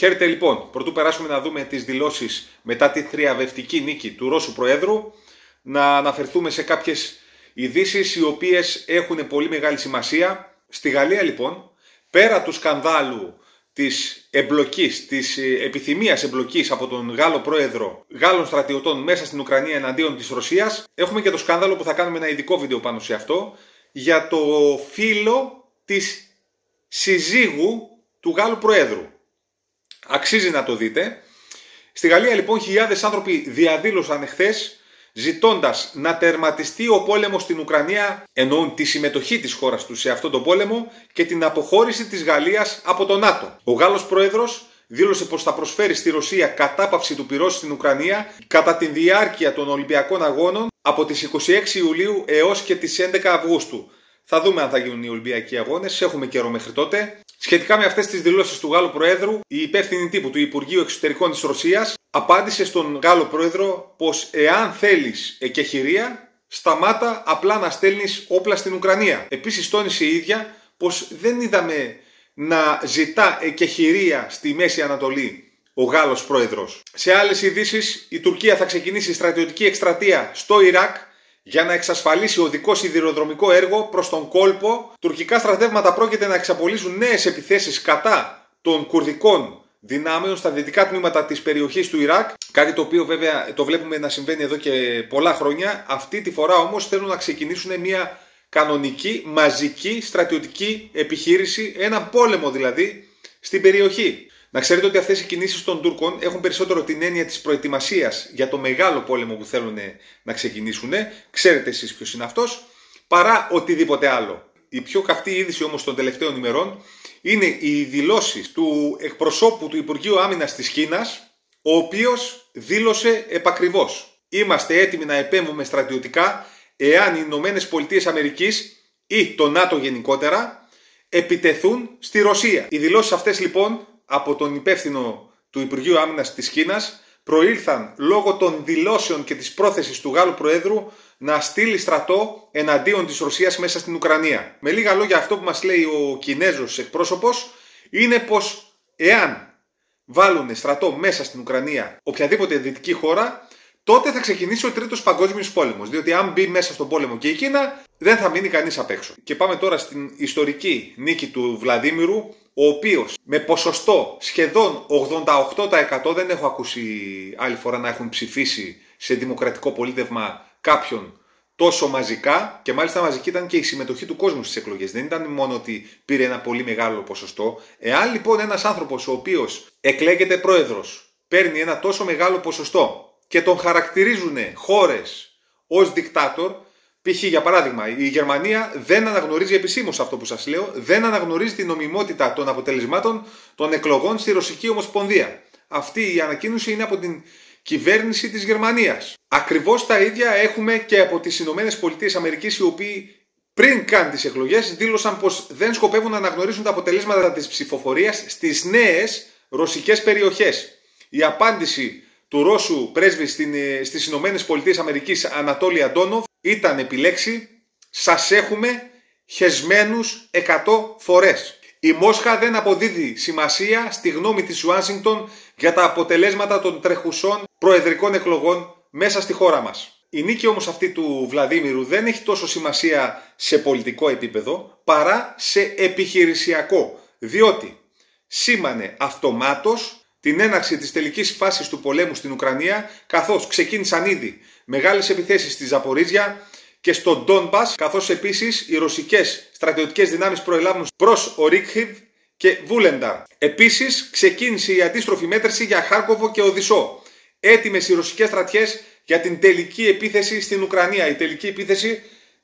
Χαίρετε λοιπόν, πρωτού περάσουμε να δούμε τις δηλώσεις μετά τη θριαβευτική νίκη του Ρώσου Προέδρου, να αναφερθούμε σε κάποιες ειδήσεις οι οποίες έχουν πολύ μεγάλη σημασία. Στη Γαλλία λοιπόν, πέρα του σκανδάλου της εμπλοκής, της επιθυμίας εμπλοκής από τον Γάλλο Πρόεδρο Γάλλων στρατιωτών μέσα στην Ουκρανία εναντίον της Ρωσίας, έχουμε και το σκάνδαλο που θα κάνουμε ένα ειδικό βίντεο πάνω σε αυτό, για το φίλο της συζύγου του Γάλλου Προέδρου. Αξίζει να το δείτε. Στη Γαλλία λοιπόν χιλιάδες άνθρωποι διαδήλωσαν εχθές ζητώντας να τερματιστεί ο πόλεμος στην Ουκρανία, εννοούν τη συμμετοχή της χώρας τους σε αυτόν τον πόλεμο και την αποχώρηση της Γαλλίας από το ΝΑΤΟ. Ο Γάλλος Πρόεδρος δήλωσε πως θα προσφέρει στη Ρωσία κατάπαυση του πυρός στην Ουκρανία κατά τη διάρκεια των Ολυμπιακών Αγώνων από τις 26 Ιουλίου έως και τις 11 Αυγούστου. Θα δούμε αν θα γίνουν οι Ολυμπιακοί Αγώνες. Έχουμε καιρό μέχρι τότε. Σχετικά με αυτές τις δηλώσεις του Γάλλου Προέδρου, η υπεύθυνη τύπου του Υπουργείου Εξωτερικών της Ρωσίας απάντησε στον Γάλλο Πρόεδρο πως εάν θέλεις εκεχηρία, σταμάτα απλά να στέλνεις όπλα στην Ουκρανία. Επίσης τόνισε η ίδια πως δεν είδαμε να ζητά εκεχηρία στη Μέση Ανατολή ο Γάλλος Πρόεδρος. Σε άλλες ειδήσεις, η Τουρκία θα ξεκινήσει στρατιωτική εκστρατεία στο Ιράκ για να εξασφαλίσει οδικό σιδηροδρομικό έργο προς τον κόλπο. Τουρκικά στρατεύματα πρόκειται να εξαπολύσουν νέες επιθέσεις κατά των κουρδικών δυνάμεων στα δυτικά τμήματα της περιοχής του Ιράκ. Κάτι το οποίο βέβαια το βλέπουμε να συμβαίνει εδώ και πολλά χρόνια. Αυτή τη φορά όμως θέλουν να ξεκινήσουν μια κανονική, μαζική, στρατιωτική επιχείρηση, ένα πόλεμο δηλαδή στην περιοχή. Να ξέρετε ότι αυτές οι κινήσεις των Τούρκων έχουν περισσότερο την έννοια της προετοιμασίας για το μεγάλο πόλεμο που θέλουν να ξεκινήσουν. Ξέρετε εσείς ποιος είναι αυτός, παρά οτιδήποτε άλλο. Η πιο καυτή είδηση όμως των τελευταίων ημερών είναι οι δηλώσεις του εκπροσώπου του Υπουργείου Άμυνας της Κίνα, ο οποίος δήλωσε επακριβώς. Είμαστε έτοιμοι να επέμβουμε στρατιωτικά εάν οι Ηνωμένες Πολιτείες Αμερικής ή το ΝΑΤΟ γενικότερα επιτεθούν στη Ρωσία. Οι δηλώσεις αυτές λοιπόν από τον υπεύθυνο του Υπουργείου Άμυνας της Κίνα προήλθαν λόγω των δηλώσεων και της πρόθεσης του Γάλλου Προέδρου να στείλει στρατό εναντίον της Ρωσίας μέσα στην Ουκρανία. Με λίγα λόγια αυτό που μας λέει ο Κινέζος εκπρόσωπος είναι πως εάν βάλουν στρατό μέσα στην Ουκρανία οποιαδήποτε δυτική χώρα τότε θα ξεκινήσει ο τρίτος παγκόσμιος πόλεμος. Διότι αν μπει μέσα στον πόλεμο και η Κίνα, δεν θα μείνει κανείς απ' έξω. Και πάμε τώρα στην ιστορική νίκη του Βλαδίμηρου, ο οποίος με ποσοστό σχεδόν 88% δεν έχω ακούσει άλλη φορά να έχουν ψηφίσει σε δημοκρατικό πολίτευμα κάποιον τόσο μαζικά και μάλιστα μαζική ήταν και η συμμετοχή του κόσμου στις εκλογές. Δεν ήταν μόνο ότι πήρε ένα πολύ μεγάλο ποσοστό. Εάν λοιπόν ένας άνθρωπος ο οποίος εκλέγεται πρόεδρος παίρνει ένα τόσο μεγάλο ποσοστό και τον χαρακτηρίζουν χώρες ως δικτάτορ, π.χ. για παράδειγμα η Γερμανία δεν αναγνωρίζει επισήμως αυτό που σας λέω, δεν αναγνωρίζει την νομιμότητα των αποτελεσμάτων των εκλογών στη Ρωσική Ομοσπονδία. Αυτή η ανακοίνωση είναι από την κυβέρνηση της Γερμανίας. Ακριβώς τα ίδια έχουμε και από τις Ηνωμένες Πολιτείες Αμερικής οι οποίοι πριν καν τις εκλογές δήλωσαν πως δεν σκοπεύουν να αναγνωρίσουν τα αποτελέσματα της ψηφοφορίας στις νέες ρωσικές περιοχές. Η απάντηση του Ρώσου πρέσβη ε, στις Ηνωμένες Πολιτείες Αμερικής Ανατόλη Αντώνοφ ήταν επιλέξει «Σας έχουμε χεσμένους 100 φορές». Η Μόσχα δεν αποδίδει σημασία στη γνώμη της Ουάσιγκτον για τα αποτελέσματα των τρεχουσών προεδρικών εκλογών μέσα στη χώρα μας. Η νίκη όμως αυτή του Βλαδίμηρου δεν έχει τόσο σημασία σε πολιτικό επίπεδο παρά σε επιχειρησιακό, διότι σήμανε αυτομάτως την έναρξη της τελικής φάσης του πολέμου στην Ουκρανία, καθώς ξεκίνησαν ήδη μεγάλες επιθέσεις στη Ζαπορίζια και στο Ντόνμπας, καθώς επίσης οι ρωσικές στρατιωτικές δυνάμεις προελάβουν προς Ορίκχιβ και Βούλεντα. Επίσης ξεκίνησε η αντίστροφη μέτρηση για Χάρκοβο και Οδυσσό. Έτοιμες οι ρωσικές στρατιές για την τελική επίθεση στην Ουκρανία. Η τελική επίθεση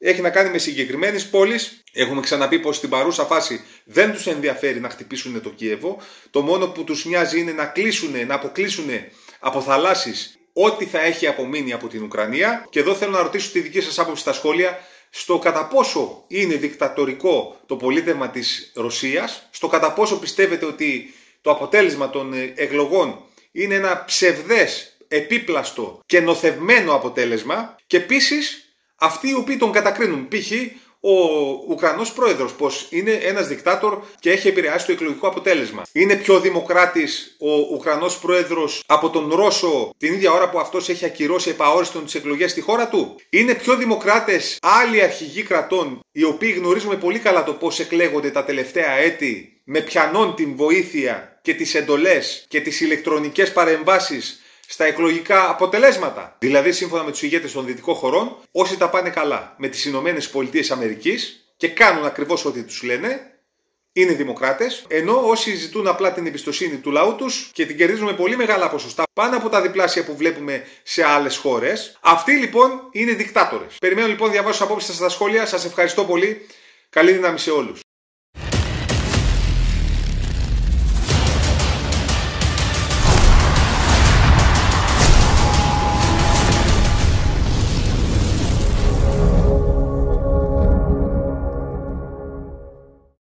έχει να κάνει με συγκεκριμένες πόλεις. Έχουμε ξαναπεί πως στην παρούσα φάση δεν τους ενδιαφέρει να χτυπήσουν το Κίεβο. Το μόνο που τους νοιάζει είναι να κλείσουν, να αποκλείσουν από θαλάσσει ό,τι θα έχει απομείνει από την Ουκρανία. Και εδώ θέλω να ρωτήσω τη δική σας άποψη στα σχόλια στο κατά πόσο είναι δικτατορικό το πολίτευμα της Ρωσίας, στο κατά πόσο πιστεύετε ότι το αποτέλεσμα των εκλογών είναι ένα ψευδές, επίπλαστο και νοθευμένο αποτέλεσμα και επίσης αυτοί οι οποίοι τον κατακρίνουν. Π.χ. ο Ουκρανός πρόεδρος, πως είναι ένας δικτάτορ και έχει επηρεάσει το εκλογικό αποτέλεσμα. Είναι πιο δημοκράτης ο Ουκρανός πρόεδρος από τον Ρώσο την ίδια ώρα που αυτός έχει ακυρώσει επαόριστον τις εκλογές στη χώρα του; Είναι πιο δημοκράτες άλλοι αρχηγοί κρατών, οι οποίοι γνωρίζουμε πολύ καλά το πώς εκλέγονται τα τελευταία έτη με πιανών την βοήθεια και τις εντολές και τις ηλεκτρονικές παρεμβάσεις στα εκλογικά αποτελέσματα. Δηλαδή, σύμφωνα με τους ηγέτες των δυτικών χωρών, όσοι τα πάνε καλά με τις Ηνωμένες Πολιτείες Αμερικής και κάνουν ακριβώς ό,τι τους λένε, είναι δημοκράτες, ενώ όσοι ζητούν απλά την εμπιστοσύνη του λαού τους και την κερδίζουν με πολύ μεγάλα ποσοστά, πάνω από τα διπλάσια που βλέπουμε σε άλλες χώρες, αυτοί λοιπόν είναι δικτάτορες. Περιμένω λοιπόν διαβάσω απόψεις στα σχόλια. Σας ευχαριστώ πολύ. Καλή δύναμη σε όλους.